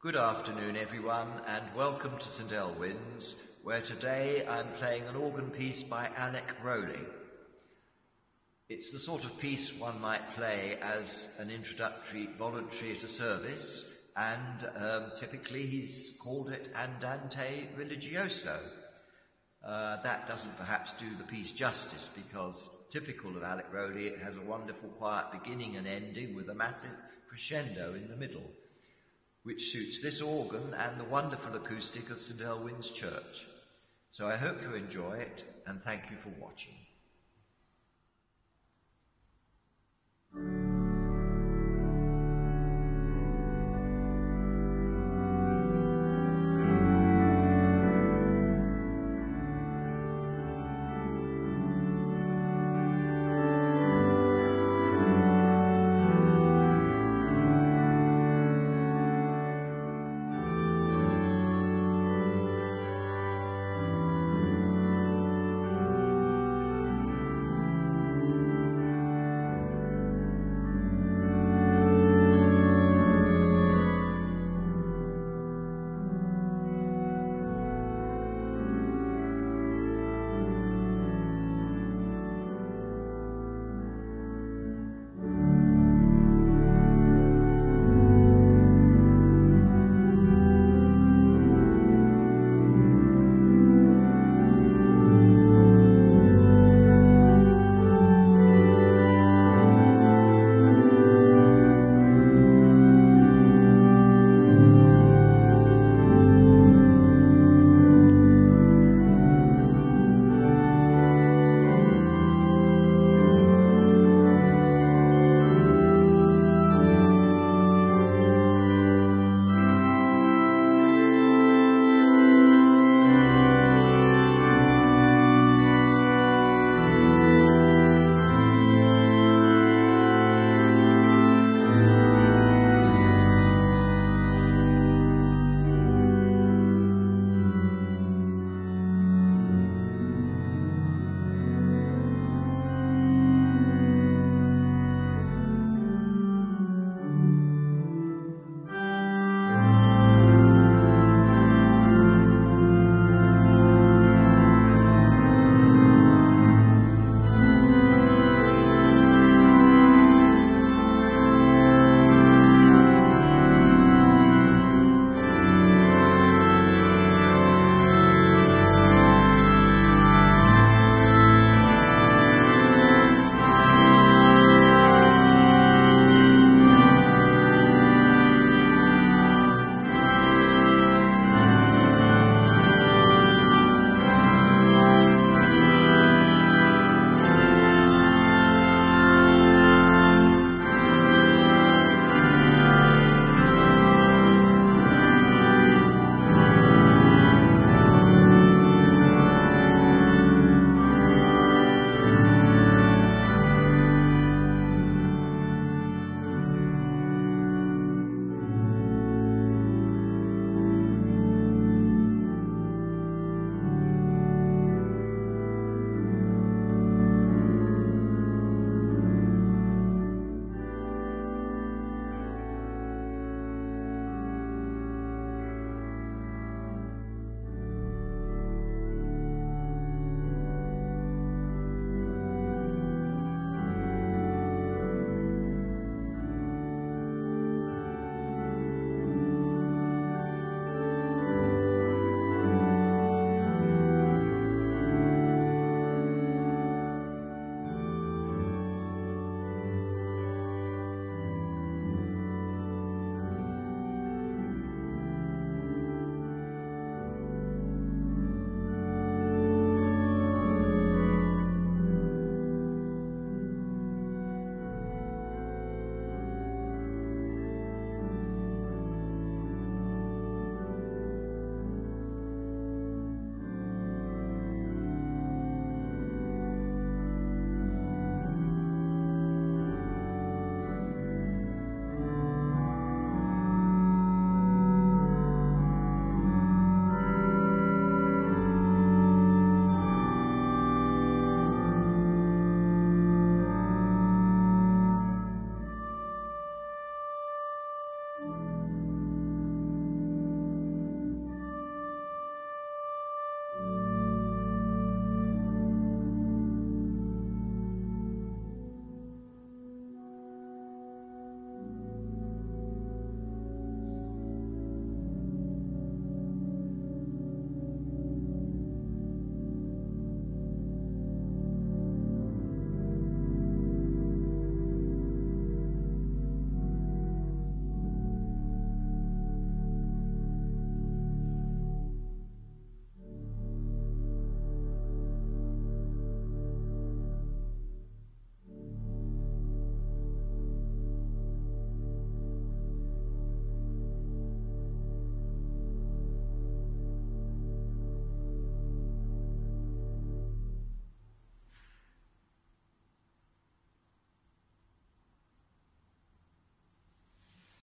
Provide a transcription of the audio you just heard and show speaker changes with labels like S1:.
S1: Good afternoon, everyone, and welcome to St Elwyn's, where today I'm playing an organ piece by Alec Rowley. It's the sort of piece one might play as an introductory voluntary a service, and um, typically he's called it Andante Religioso. Uh, that doesn't perhaps do the piece justice because, typical of Alec Rowley, it has a wonderful quiet beginning and ending with a massive crescendo in the middle which suits this organ and the wonderful acoustic of St Elwyn's Church. So I hope you enjoy it and thank you for watching.